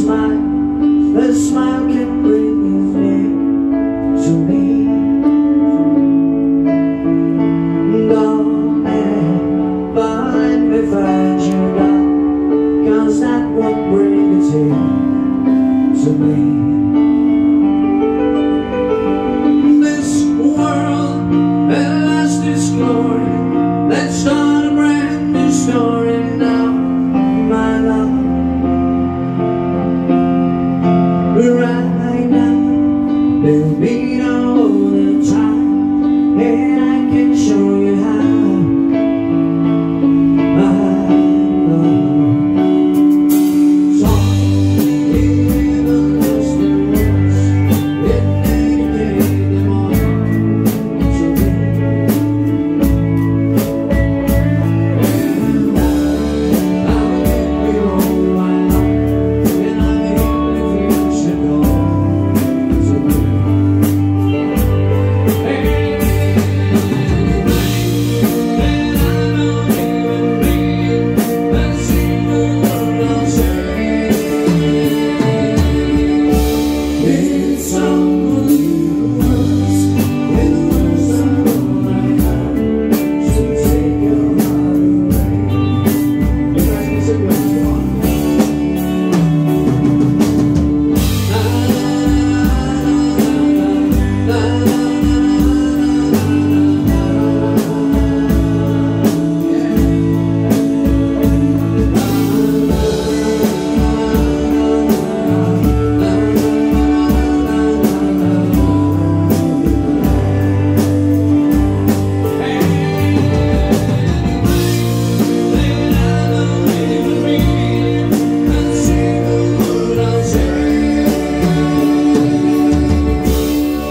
smile. A smile can bring you near to me. Go and find find you now. Cause that won't bring a tear to me. They made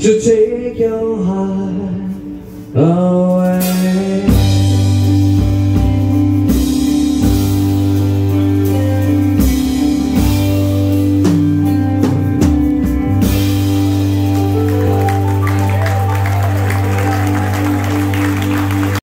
to take your heart.